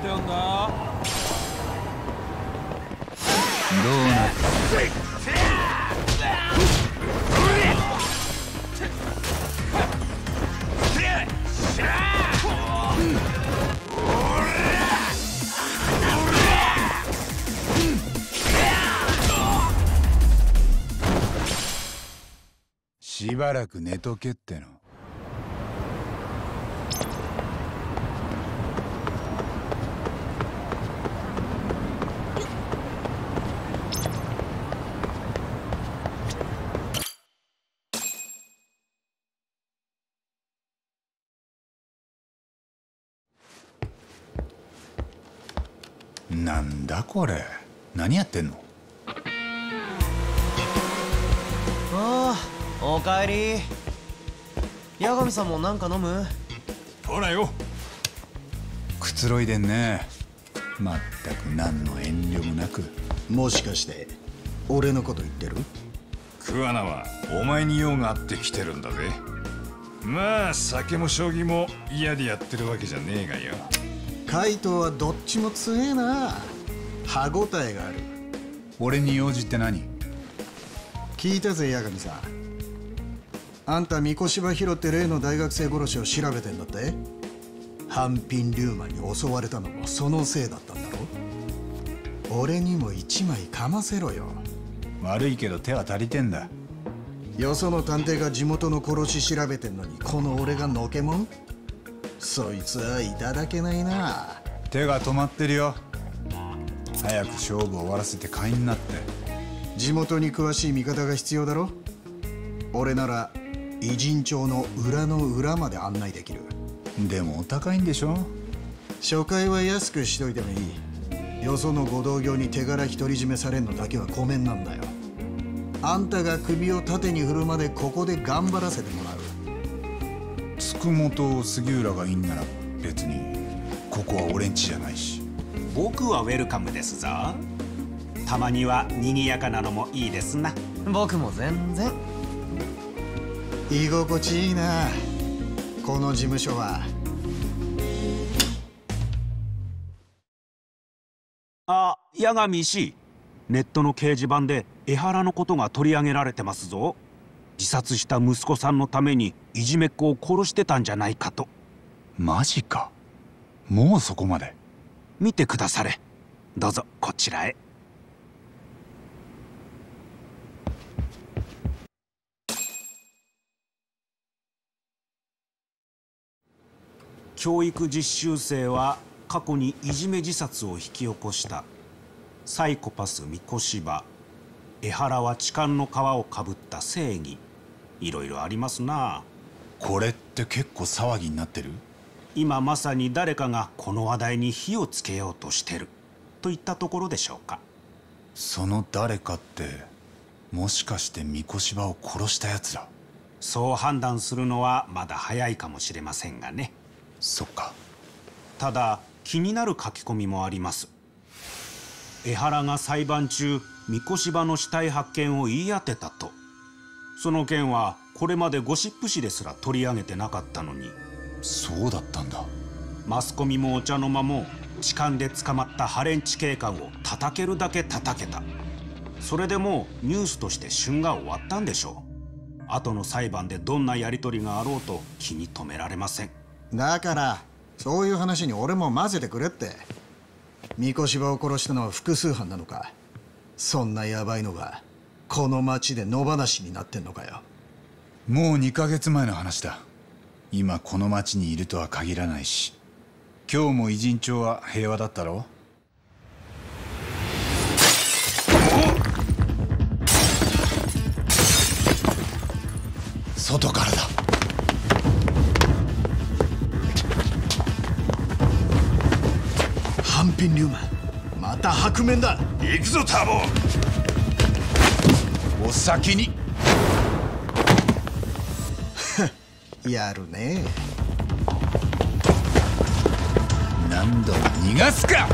てんだどうなしばらく寝とけってのなんだこれ。何やってんの？ああおかえり。八神さんもなんか飲む？ほらよ。くつろいでんね。まったく何の遠慮もなく。もしかして俺のこと言ってる？桑名はお前に用があって来てるんだぜ。まあ酒も将棋も嫌でやってるわけじゃねえがよ。怪盗はどっちも強えな歯ごたえがある。俺に用事って何？聞いたぜ八神さん。あんた三越芝拾って例の大学生殺しを調べてんだって？半品リューマンに襲われたのもそのせいだったんだろ俺にも一枚かませろよ。悪いけど手は足りてんだ。よその探偵が地元の殺し調べてんのにこの俺がのけもん？そいつはいただけないな。手が止まってるよ早く勝負を終わらせて会員になって地元に詳しい味方が必要だろ？俺なら偉人町の裏の裏まで案内できる。でもお高いんでしょ？初回は安くしといてもいい。よそのご同業に手柄独り占めされんのだけはごめんなんだよ。あんたが首を縦に振るまでここで頑張らせてもらう。つくもと杉浦がいいんなら別にここは俺んちじゃないし僕はウェルカムですぞ。たまには賑やかなのもいいですな。僕も全然。居心地いいな。この事務所は。あ八神氏。ネットの掲示板で江原のことが取り上げられてますぞ。自殺した息子さんのためにいじめっ子を殺してたんじゃないかと。マジか。もうそこまで見てくだされ。どうぞこちらへ。教育実習生は過去にいじめ自殺を引き起こした。サイコパス三越場。江原は痴漢の皮をかぶった正義。いろいろありますな。これって結構騒ぎになってる？今まさに誰かがこの話題に火をつけようとしてる。といったところでしょうか。その誰かってもしかして三越場を殺したやつら？そう判断するのはまだ早いかもしれませんがね。そっか。ただ気になる書き込みもあります。江原が裁判中三越場の死体発見を言い当てたと。その件はこれまでゴシップ誌ですら取り上げてなかったのにそうだったんだ。マスコミもお茶の間も痴漢で捕まったハレンチ警官を叩けるだけ叩けた。それでもうニュースとして旬が終わったんでしょう。後の裁判でどんなやり取りがあろうと気に留められません。だからそういう話に俺も混ぜてくれって。三越場を殺したのは複数犯なのか。そんなヤバいのがこの町で野放しになってんのかよ。もう2ヶ月前の話だ今この町にいるとは限らないし今日も偉人町は平和だったろ？外からだ。半品リューマン。また白面だ。行くぞターボお先にやるね。何度も逃がすか。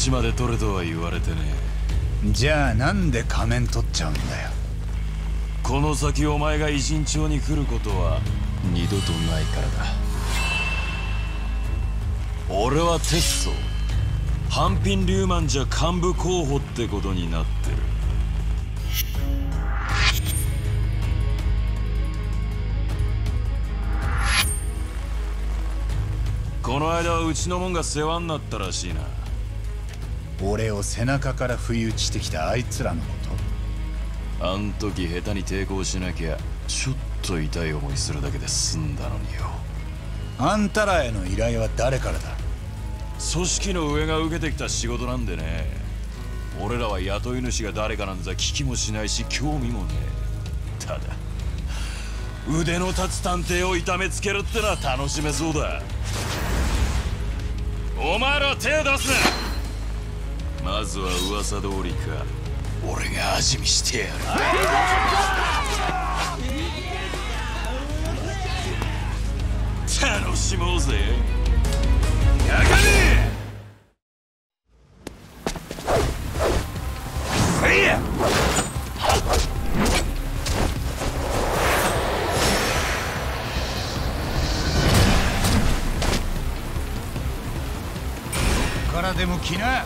命まで取れとは言われてねじゃあなんで仮面取っちゃうんだよ。この先お前が偉人町に来ることは二度とないからだ。俺はテッソハンピン・リューマンじゃ幹部候補ってことになってる。この間はうちのもんが世話になったらしいな俺を背中から不意打ちしてきたあいつらのこと。あん時下手に抵抗しなきゃちょっと痛い思いするだけで済んだのによ。あんたらへの依頼は誰からだ？組織の上が受けてきた仕事なんでね。俺らは雇い主が誰かなんざ聞きもしないし興味もねえ。ただ腕の立つ探偵を痛めつけるってのは楽しめそうだ。お前ら手出すなまずは噂通りか。俺が味見してやる。楽しもうぜ。やがれせいや！からでも来な。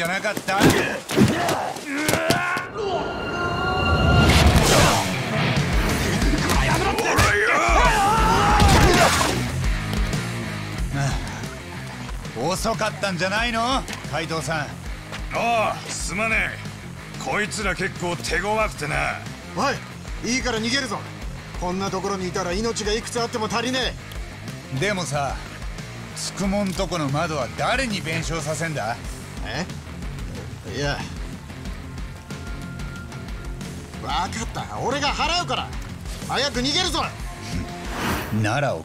じゃなかった？遅かったんじゃないの？海藤さん。ああすまねえ。こいつら結構手強くてな。おいいいから逃げるぞ。こんなところにいたら命がいくつあっても足りねでもさつくもんとこの窓は誰に弁償させんだ？ええ？いや。分かった。俺が払うから。早く逃げるぞ。ならオ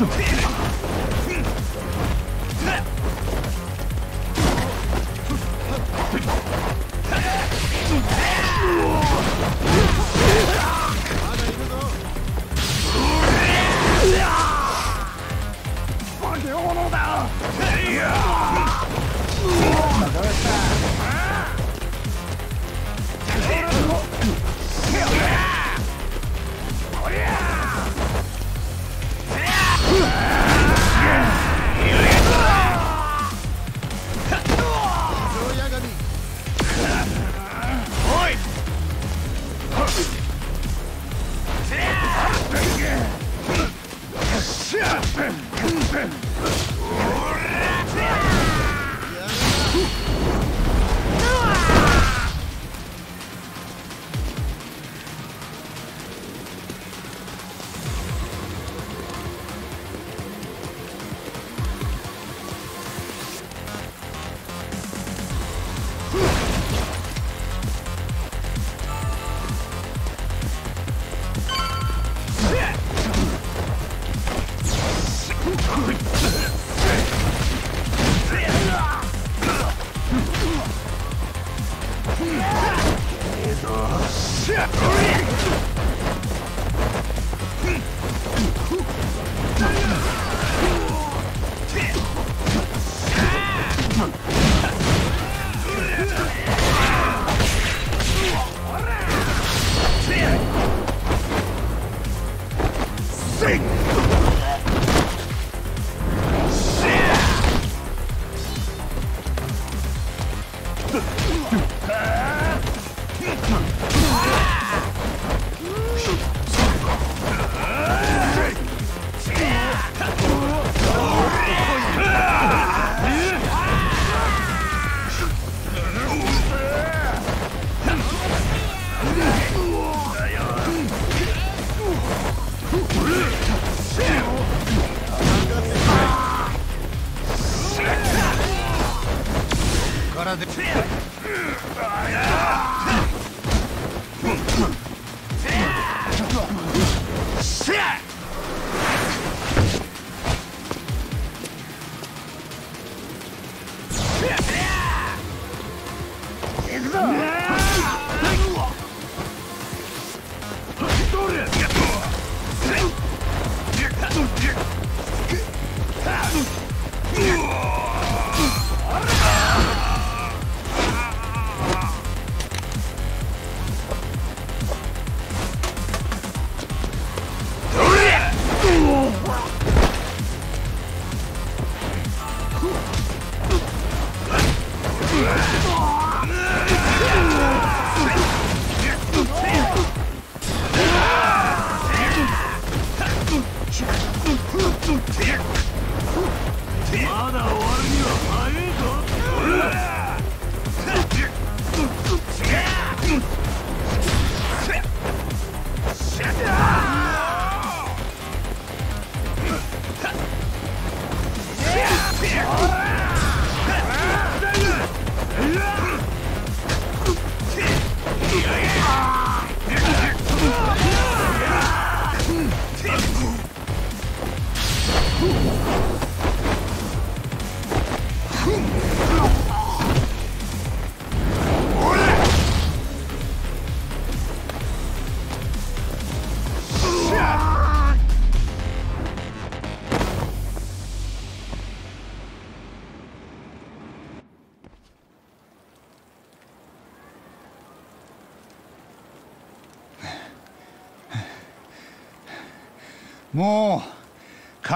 Ah!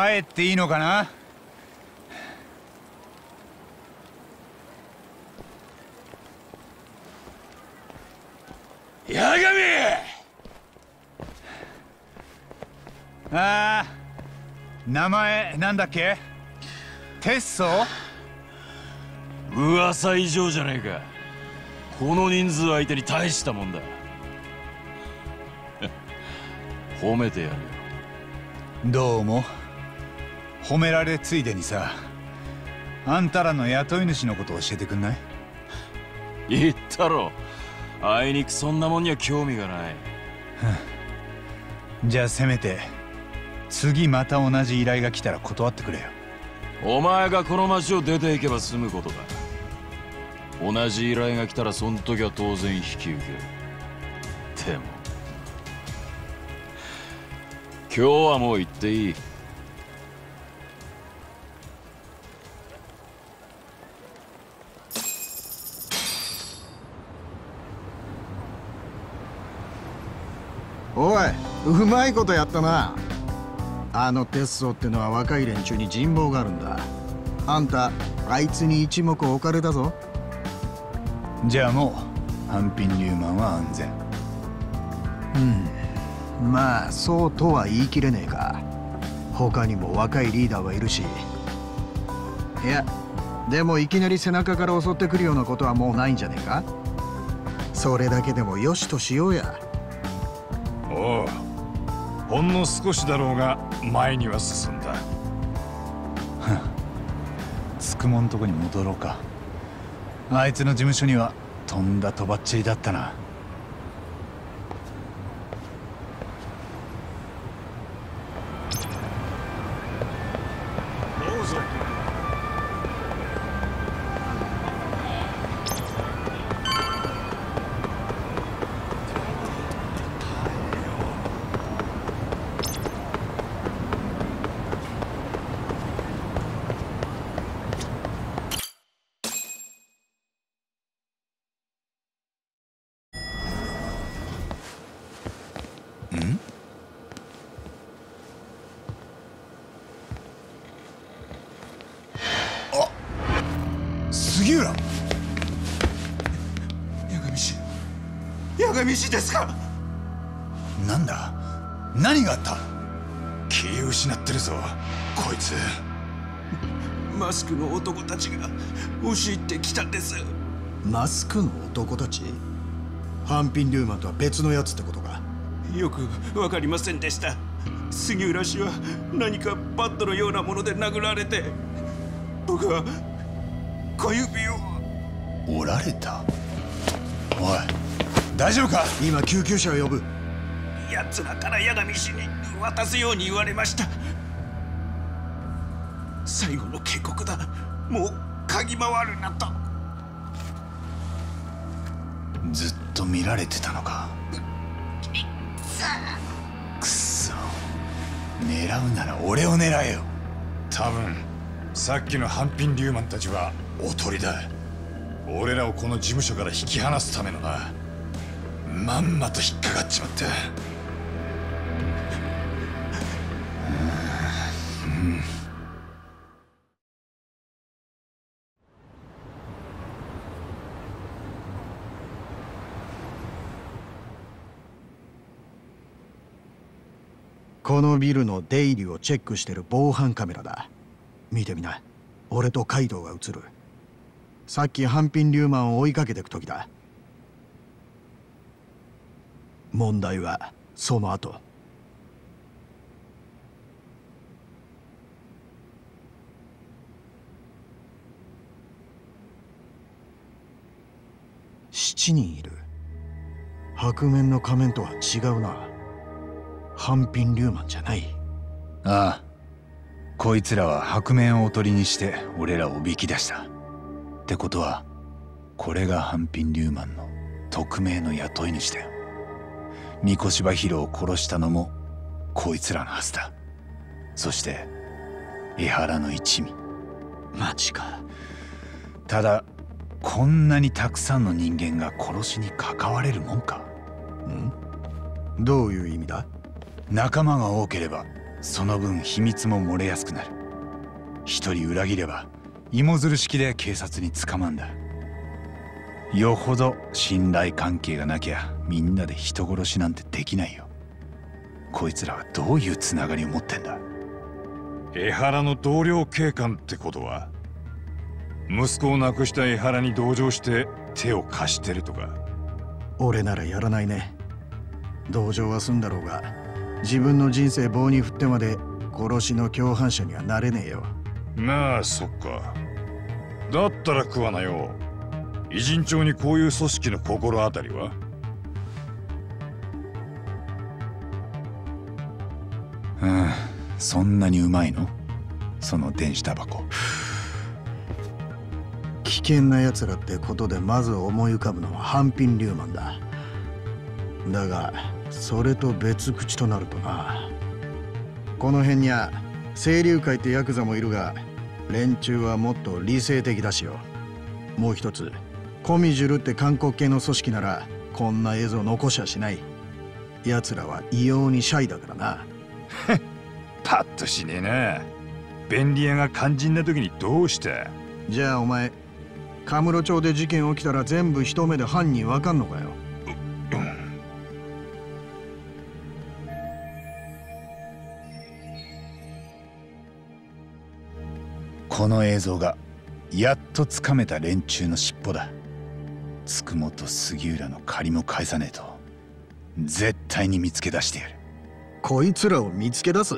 帰っていいのかな？八神！ああ名前なんだっけ？テッソ？噂以上じゃねえか。この人数相手に大したもんだ。褒めてやるよ。どうも褒められついでにさあんたらの雇い主のこと教えてくんない？言ったろ。あいにくそんなもんには興味がない。じゃあせめて次また同じ依頼が来たら断ってくれよ。お前がこの町を出ていけば済むことだ。同じ依頼が来たらそん時は当然引き受ける。でも今日はもう行っていいまいことやったな。あの鉄装ってのは若い連中に人望があるんだ。あんたあいつに一目置かれたぞ。じゃあもうハンピン・リューマンは安全。まあそうとは言い切れねえか。他にも若いリーダーはいるし。いやでもいきなり背中から襲ってくるようなことはもうないんじゃねえか。それだけでもよしとしようや。おうほんの少しだろうが前には進んだ。つくもんとこに戻ろうか。あいつの事務所にはとんだとばっちりだったな。ハンピン・リューマンとは別のやつってことか。よくわかりませんでした。杉浦氏は何かバットのようなもので殴られて。僕は小指を。折られた。おい大丈夫か？今救急車を呼ぶ。奴らから八神氏に渡すように言われました。最後の警告だ。もう嗅ぎ回るなと。ずっと見られてたのか？くそ。狙うなら俺を狙えよ。多分さっきのハンピン・リューマンたちはおとりだ。俺らをこの事務所から引き離すためのな。まんまと引っかかっちまったこのビルの出入りをチェックしてる防犯カメラだ。見てみな。俺とカイドウが映る。さっきハンピン・リューマンを追いかけてく時だ。問題はその後。7人いる。白面の仮面とは違うな。ハンピン・リューマンじゃない。ああ。こいつらは白面をおとりにして俺らをおびき出した。ってことはこれがハンピン・リューマンの匿名の雇い主だよ。三越柴広を殺したのもこいつらのはずだ。そして江原の一味。マジか。ただこんなにたくさんの人間が殺しに関われるもんか。どういう意味だ？仲間が多ければその分秘密も漏れやすくなる。一人裏切れば芋づる式で警察に捕まんだ。よほど信頼関係がなきゃみんなで人殺しなんてできないよ。こいつらはどういうつながりを持ってんだ。江原の同僚警官ってことは息子を亡くした江原に同情して手を貸してるとか。俺ならやらないね。同情は済んだろうが自分の人生棒に振ってまで殺しの共犯者にはなれねえよ。まあそっか。だったら食わなよ。偉人町にこういう組織の心当たりは？うんそんなにうまいの？その電子タバコ。危険な奴らってことでまず思い浮かぶのはハンピン・リューマンだ。だがそれと別口となるとな。この辺には清流会ってヤクザもいるが連中はもっと理性的だしよ。もう一つコミジュルって韓国系の組織ならこんな映像残しゃしない。奴らは異様にシャイだからな。パッとしねえな。便利屋が肝心な時にどうしたじゃあお前カムロ町で事件起きたら全部一目で犯人わかんのかよこの映像がやっとつかめた連中の尻尾だ。つくもと杉浦の借りも返さねえと絶対に見つけ出してやる。こいつらを見つけ出す？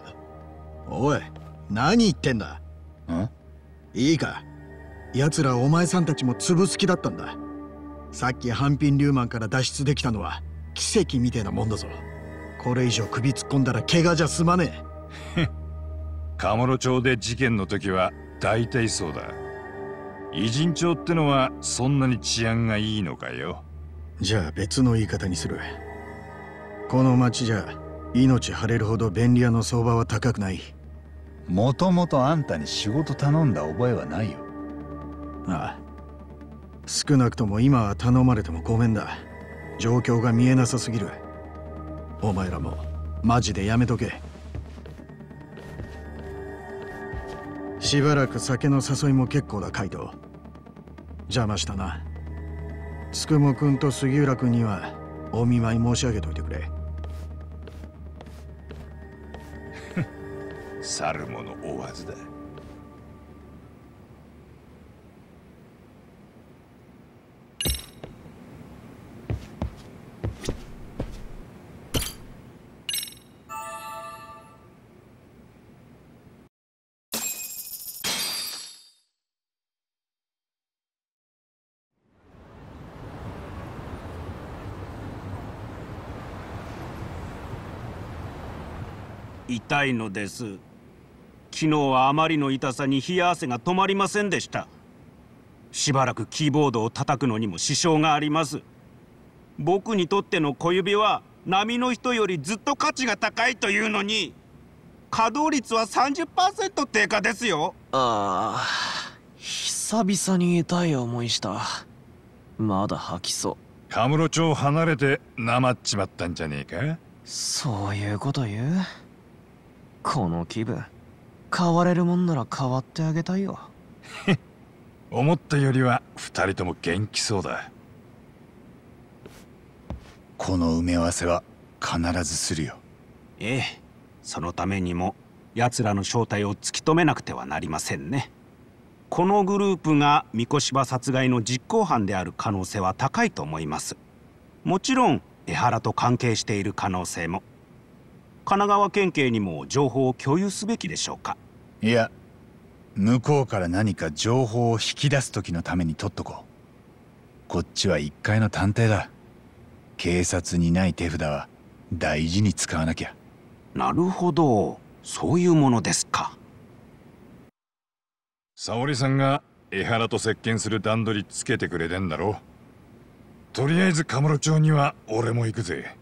おい何言ってんだ？ん？いいか？奴らお前さんたちも潰す気だったんだ。さっきハンピン・リューマンから脱出できたのは奇跡みてえなもんだぞ。これ以上首突っ込んだら怪我じゃ済まねえ。カモロ町で事件の時は大体そうだ。偉人町ってのはそんなに治安がいいのかよ。じゃあ別の言い方にする。この町じゃ命張れるほど便利屋の相場は高くない。もともとあんたに仕事頼んだ覚えはないよ。ああ。少なくとも今は頼まれてもごめんだ。状況が見えなさすぎる。お前らもマジでやめとけしばらく酒の誘いも結構だカイト。邪魔したな。つくもくんと杉浦君にはお見舞い申し上げといてくれ。去る者追わずだ。痛いのです。昨日はあまりの痛さに冷や汗が止まりませんでした。しばらくキーボードを叩くのにも支障があります。僕にとっての小指は波の人よりずっと価値が高いというのに稼働率は30%低下ですよ。ああ久々に痛い思いした。まだ吐きそう。カムロ町離れてなまっちまったんじゃねえか？そういうこと言うこの気分。変われるもんなら変わってあげたいよ。思ったよりは二人とも元気そうだ。この埋め合わせは必ずするよ。ええ。そのためにも奴らの正体を突き止めなくてはなりませんね。このグループが三越場殺害の実行犯である可能性は高いと思います。もちろん江原と関係している可能性も神奈川県警にも情報を共有すべきでしょうか？いや向こうから何か情報を引き出す時のために取っとこう。こっちは一階の探偵だ。警察にない手札は大事に使わなきゃ。なるほど。そういうものですか。沙織さんが江原と接見する段取りつけてくれてんだろとりあえずカムロ町には俺も行くぜ。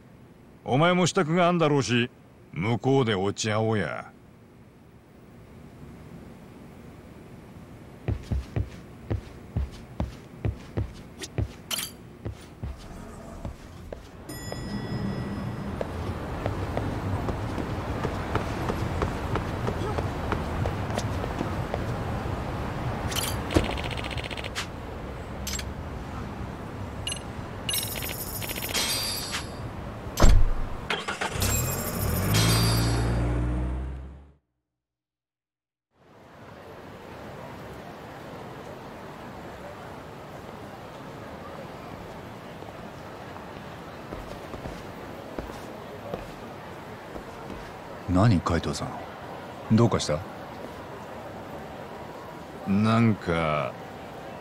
お前も支度があんだろうし向こうで落ち合おうや。何海藤さん？どうかした？なんか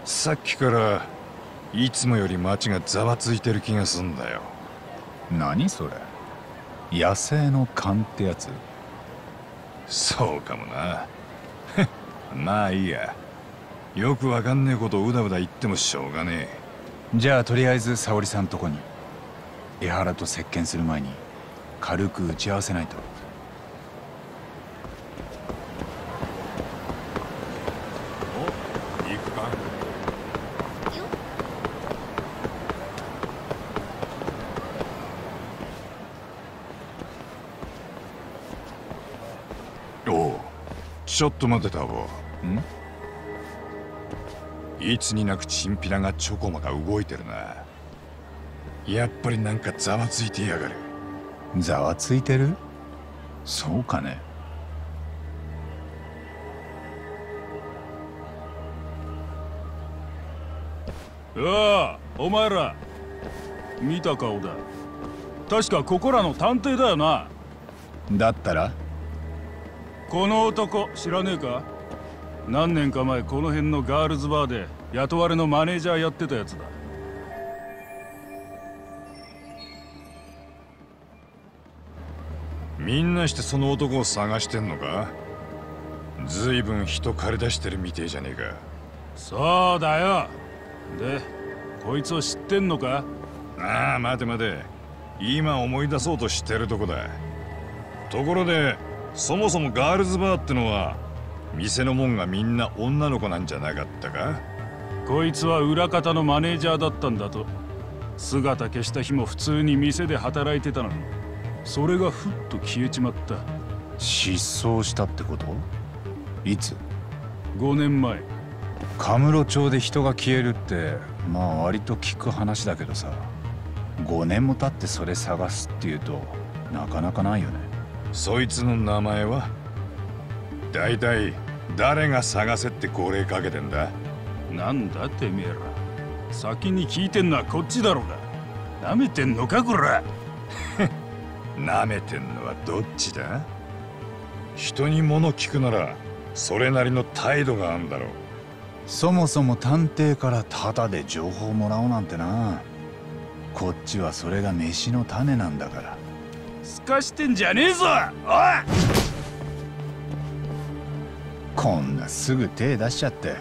さっきからいつもより街がざわついてる気がすんだよ。何それ？野生の勘ってやつ？そうかもな。まあいいや。よくわかんねえことをうだうだ言ってもしょうがねえ。じゃあとりあえず沙織さんとこに。江原と接見する前に軽く打ち合わせないと行くかおうちょっと待ってたわ。ん？いつになくチンピラがチョコマが動いてるな。やっぱりなんかざわついてやがる。ざわついてる？そうかね。ああお前ら。見た顔だ。確かここらの探偵だよな。だったら？この男知らねえか？何年か前この辺のガールズバーで雇われのマネージャーやってたやつだ。みんなしてその男を探してんのか？ずいぶん人借り出してるみてえじゃねえか。そうだよ。でこいつを知ってんのか？ああ待て待て。今思い出そうとしてるとこだ。ところでそもそもガールズバーってのは店の門がみんな女の子なんじゃなかったか？こいつは裏方のマネージャーだったんだと。姿消した日も普通に店で働いてたのに。それがふっと消えちまった。失踪したってこと？いつ？5年前。カムロ町で人が消えるってまあ割と聞く話だけどさ。5年も経ってそれ探すっていうとなかなかないよねそいつの名前は？大体誰が探せって号令かけてんだ？なんだてめえら。先に聞いてんのはこっちだろうが。なめてんのかこら。なめてんのはどっちだ？人に物聞くならそれなりの態度があんだろう。そもそも探偵からタダで情報もらおうなんてな。こっちはそれが飯の種なんだからすかしてんじゃねえぞおい。こんなすぐ手出しちゃって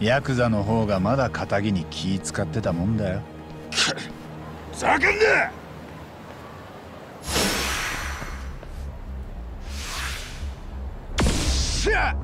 ヤクザの方がまだ仇に気使ってたもんだよ。ざけんな！しゃ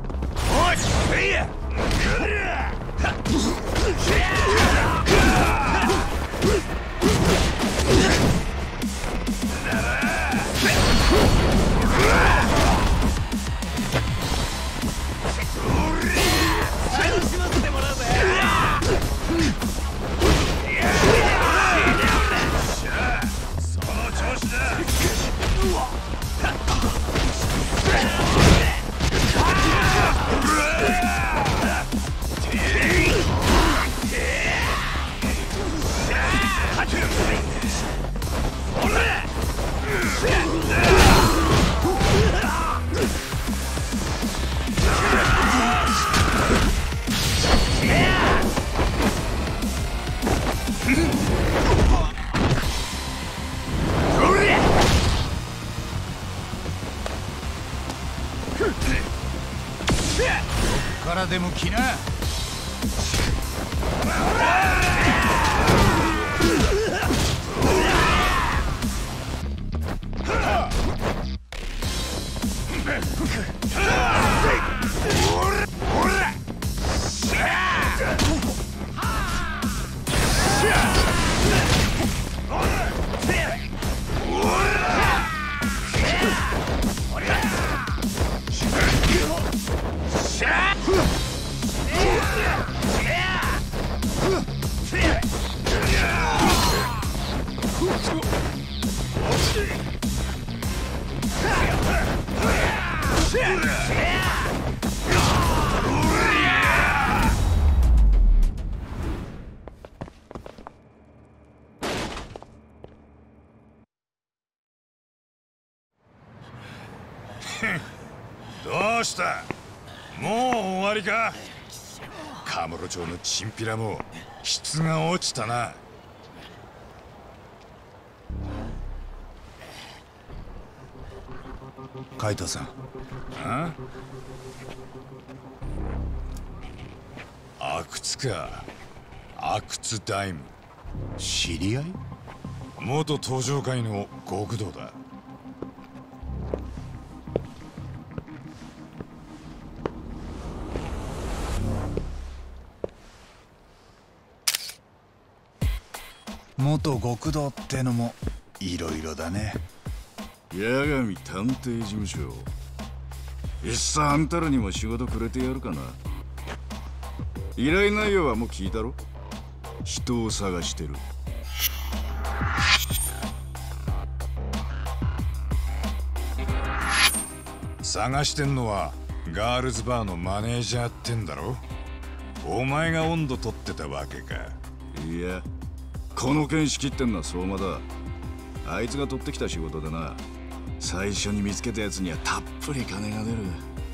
カムロ町のチンピラも質が落ちたな。カイトさん。あ？阿久津か。阿久津ダイム知り合い？元登場界の極道だ元極道ってのもいろいろだね。八神探偵事務所。いっさあんたらにも仕事くれてやるかな。依頼内容はもう聞いたろ？人を探してる。探してんのはガールズバーのマネージャーってんだろ？お前が温度取ってたわけか。いやこの件仕切ってんのは相馬だ。あいつが取ってきた仕事でな最初に見つけたやつにはたっぷり金が出る。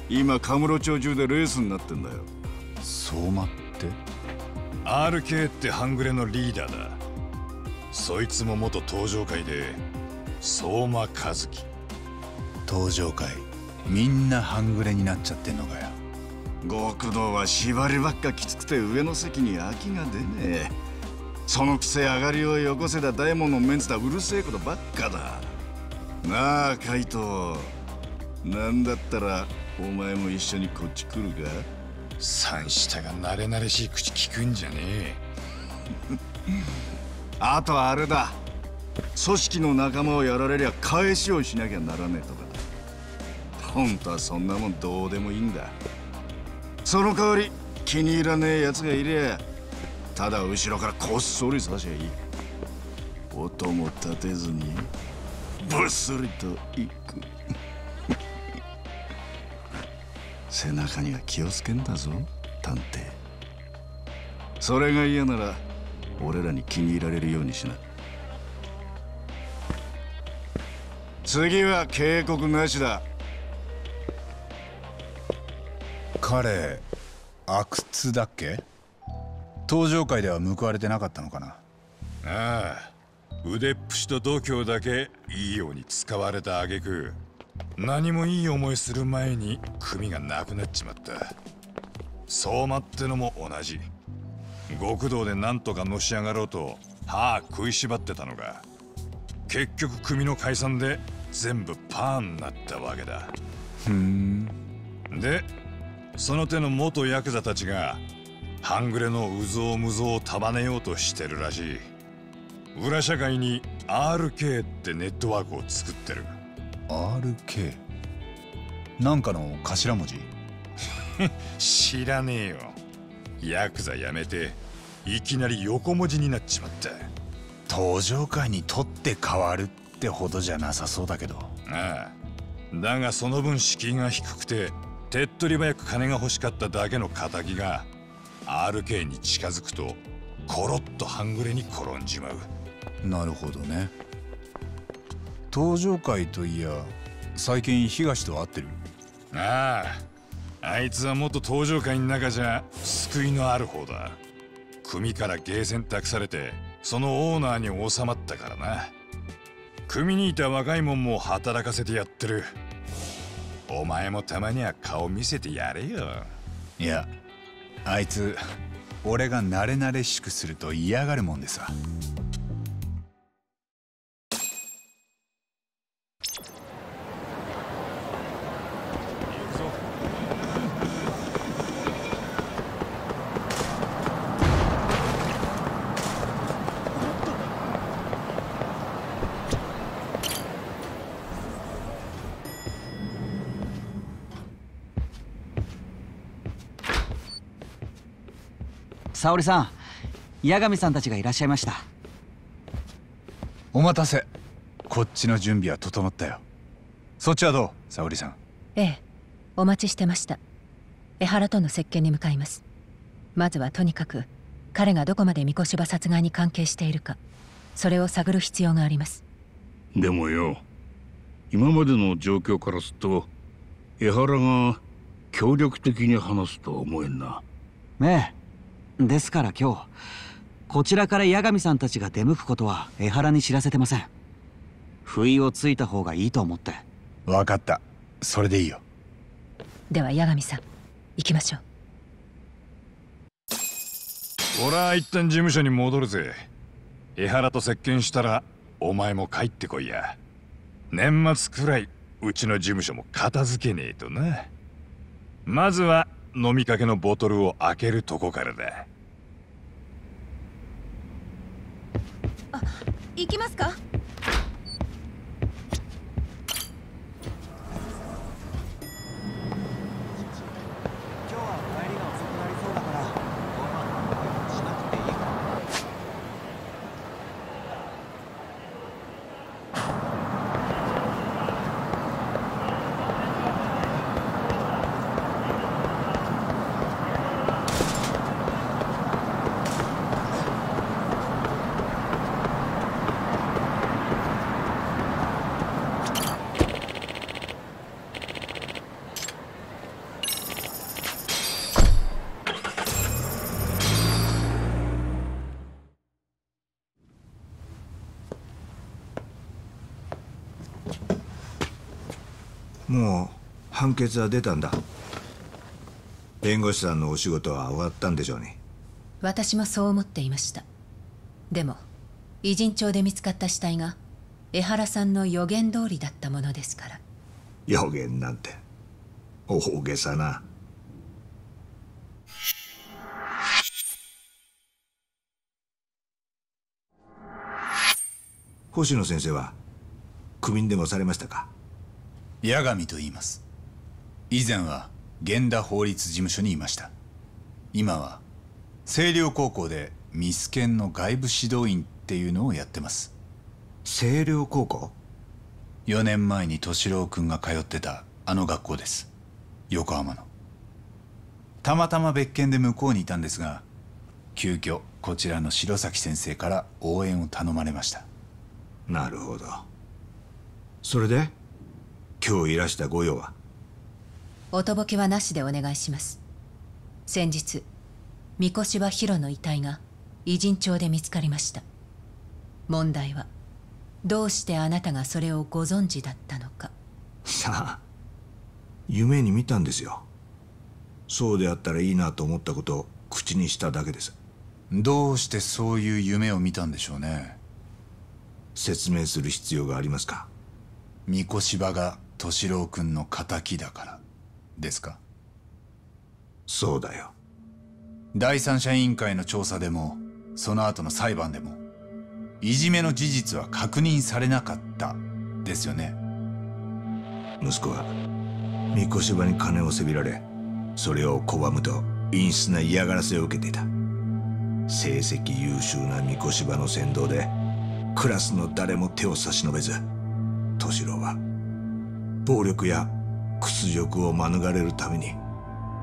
今カムロ町中でレースになってんだよ。相馬って？RK って半グレのリーダーだ。そいつも元登場界で相馬和樹。登場界みんな半グレになっちゃってんのかよ。極道は縛りばっかきつくて上の席に空きが出ねえそのくせ上がりをよこせた大門のメンツだうるせえことばっかだ。なあカイト。なんだったらお前も一緒にこっち来るか？三下が慣れ慣れしい口聞くんじゃねえ。あとはあれだ。組織の仲間をやられりゃ返しをしなきゃならねえとかだ。本当はそんなもんどうでもいいんだ。その代わり気に入らねえ奴がいりゃただ後ろからこっそり刺しゃいい音も立てずにぶっすりといく。背中には気をつけんだぞ探偵。それが嫌なら俺らに気に入られるようにしな。次は警告なしだ。彼阿久津だっけ？登場界では報われてなかったのかな。ああ腕っぷしと度胸だけいいように使われた挙句。何もいい思いする前に組がなくなっちまった。相馬ってのも同じ。極道でなんとかのし上がろうと歯食いしばってたのが。結局組の解散で全部パーンなったわけだ。ふん。でその手の元ヤクザたちが半グレの有象無象を束ねようとしてるらしい。裏社会に RK ってネットワークを作ってる。RK なんかの頭文字？知らねえよ。ヤクザやめて。いきなり横文字になっちまった。登場界にとって変わるってほどじゃなさそうだけど。ああ。だがその分敷居が低くて手っ取り早く金が欲しかっただけの仇が RK に近づくとコロッと半グレに転んじまう。なるほどね。登場界といや最近東と会ってる？あああいつは元登場界の中じゃ救いのある方だ。組からゲーセン託されてそのオーナーに収まったからな。組にいた若いもんも働かせてやってる。お前もたまには顔見せてやれよ。いやあいつ俺が慣れ慣れしくすると嫌がるもんでさ。沙織さん八神さんたちがいらっしゃいました。お待たせ。こっちの準備は整ったよ。そっちはどう沙織さん？ええお待ちしてました。江原との接見に向かいます。まずはとにかく彼がどこまで三越場殺害に関係しているかそれを探る必要があります。でもよ今までの状況からすると江原が協力的に話すとは思えんな。ええですから今日こちらから八神さんたちが出向くことは江原に知らせてません。不意をついた方がいいと思って。分かった。それでいいよ。では八神さん行きましょう。俺は一旦事務所に戻るぜ。江原と接見したらお前も帰ってこいや。年末くらいうちの事務所も片付けねえとな。まずは飲みかけのボトルを開けるとこからだ。あ行きますか？もう判決は出たんだ。弁護士さんのお仕事は終わったんでしょうね私もそう思っていました。でも偉人帳で見つかった死体が江原さんの予言通りだったものですから。予言なんて大げさな。星野先生はクビにでもされましたか？八神と言います。以前は源田法律事務所にいました。今は星稜高校でミスケンの外部指導員っていうのをやってます。星稜高校？4年前に敏郎君が通ってたあの学校です。横浜の。たまたま別件で向こうにいたんですが急遽こちらの白崎先生から応援を頼まれました。なるほど。それで？今日いらした御用は？おとぼけはなしでお願いします。先日三越柴ヒロの遺体が偉人帳で見つかりました。問題はどうしてあなたがそれをご存知だったのか。さあ夢に見たんですよ。そうであったらいいなと思ったことを口にしただけです。どうしてそういう夢を見たんでしょうね。説明する必要がありますか？三越柴が敏郎君の敵だからですかそうだよ第三者委員会の調査でもその後の裁判でもいじめの事実は確認されなかったですよね息子は三越柴に金をせびられそれを拒むと陰湿な嫌がらせを受けていた成績優秀な三越柴の先導でクラスの誰も手を差し伸べず敏郎は暴力や屈辱を免れるために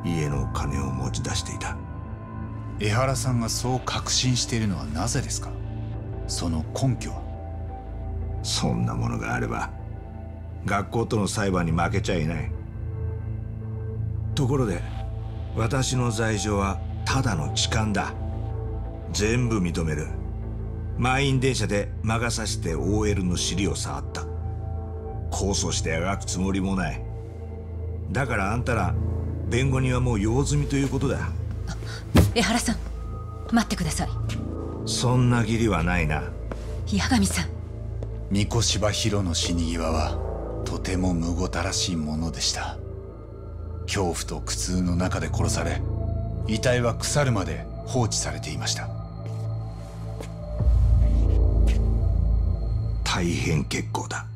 家の金を持ち出していた。江原さんがそう確信しているのはなぜですか？その根拠は？そんなものがあれば学校との裁判に負けちゃいない。ところで私の罪状はただの痴漢だ。全部認める。満員電車で魔が差して OL の尻を触った控訴してあがくつもりもない。だからあんたら弁護人はもう用済みということだ。江原さん待ってください。そんな義理はないな。八神さん。三越柴弘の死に際はとてもむごたらしいものでした。恐怖と苦痛の中で殺され遺体は腐るまで放置されていました。大変結構だ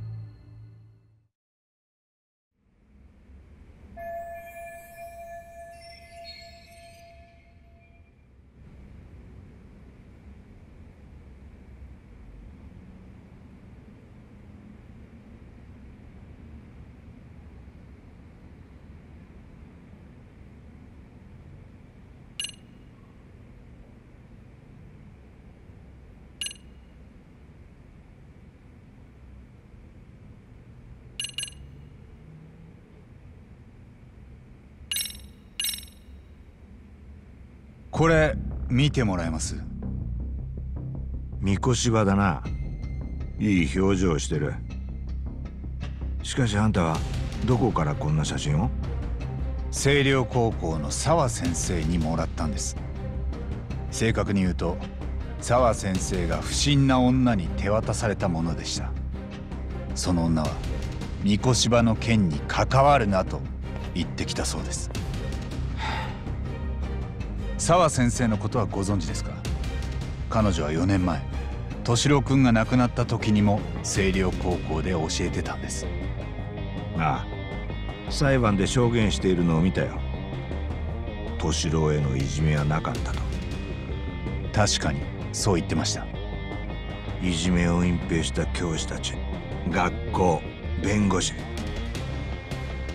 これ見てもらえます？三越場だな。いい表情してる。しかしあんたはどこからこんな写真を？星稜高校の沢先生にもらったんです。正確に言うと沢先生が不審な女に手渡されたものでした。その女は三越場の件に関わるなと言ってきたそうです沢先生のことはご存知ですか？彼女は4年前敏郎君が亡くなった時にも星稜高校で教えてたんです。ああ裁判で証言しているのを見たよ。敏郎へのいじめはなかったと。確かにそう言ってました。いじめを隠蔽した教師たち学校弁護士。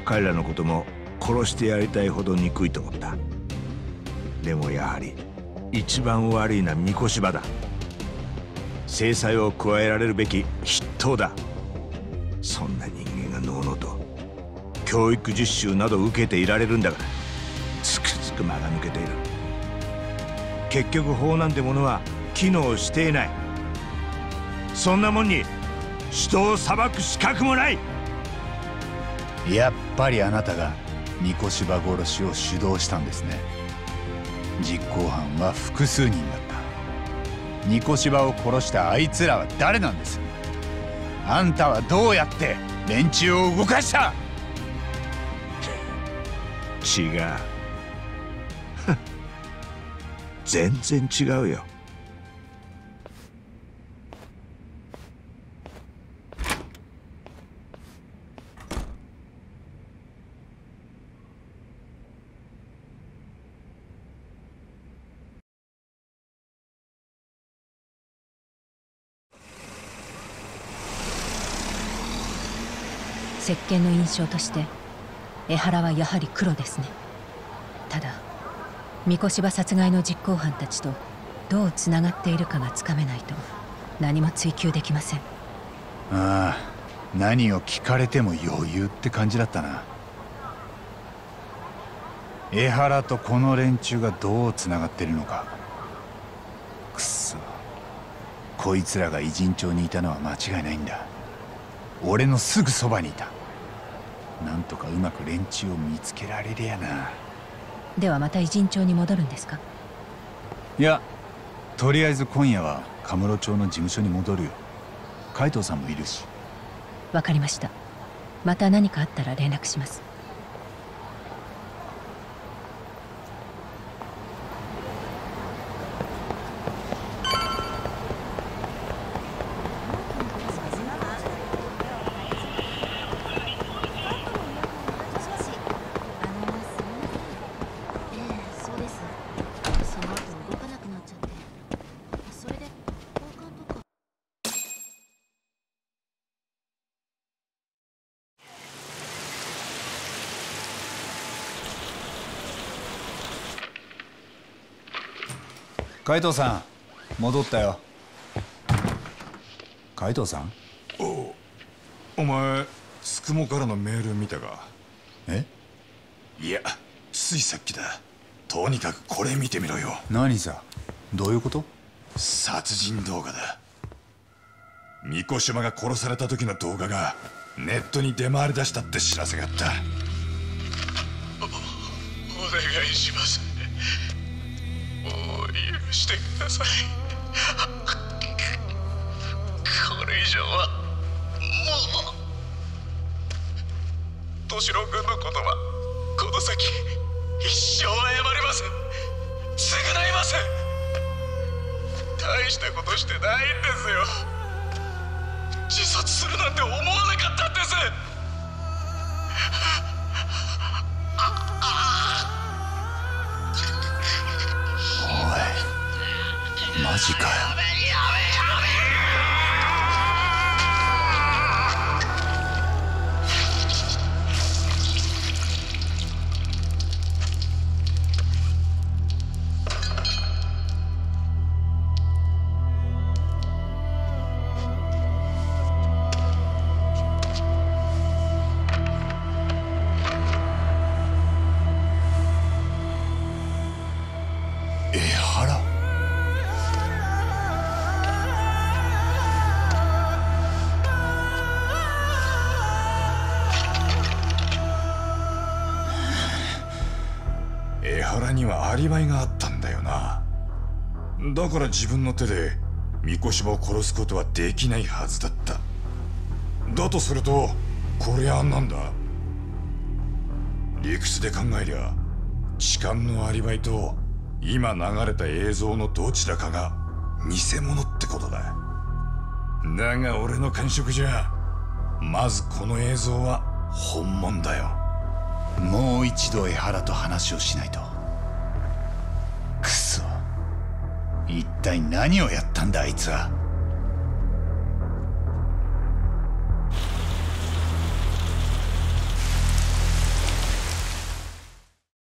彼らのことも殺してやりたいほど憎いと思ったでもやはり一番悪いのは三越場だ。制裁を加えられるべき筆頭だ。そんな人間がのうのうと教育実習など受けていられるんだからつくづく間が抜けている。結局法なんてものは機能していない。そんなもんに人を裁く資格もない。やっぱりあなたが三越場殺しを主導したんですね。実行犯は複数人だった。ニコシバを殺したあいつらは誰なんです？あんたはどうやって連中を動かした？違う。全然違うよ。石鹸の印象として江原はやはり黒ですね。ただ三越場殺害の実行犯たちとどうつながっているかがつかめないと何も追求できません。ああ何を聞かれても余裕って感じだったな。江原とこの連中がどうつながってるのか。くっそこいつらが偉人町にいたのは間違いないんだ。俺のすぐそばにいた。なんとかうまく連中を見つけられりゃな。ではまた偉人町に戻るんですか？いやとりあえず今夜はカムロ町の事務所に戻るよ。海藤さんもいるし。わかりました。また何かあったら連絡します海藤さん戻ったよ。海藤さん？おお前つくもからのメール見たか？え？いやついさっきだ。とにかくこれ見てみろよ。何さ？どういうこと？殺人動画だ。三越島が殺された時の動画がネットに出回り出したって知らせがあった。お願いします許してくださいこれ以上はもう敏郎君のことはこの先一生謝りません償いません大したことしてないんですよ。自殺するなんて思わなかった。ジかよだから自分の手で三越柴を殺すことはできないはずだった。だとするとこりゃなんだ？理屈で考えりゃ痴漢のアリバイと今流れた映像のどちらかが偽物ってことだ。だが俺の感触じゃまずこの映像は本物だよ。もう一度江原と話をしないと。一体何をやったんだあいつは。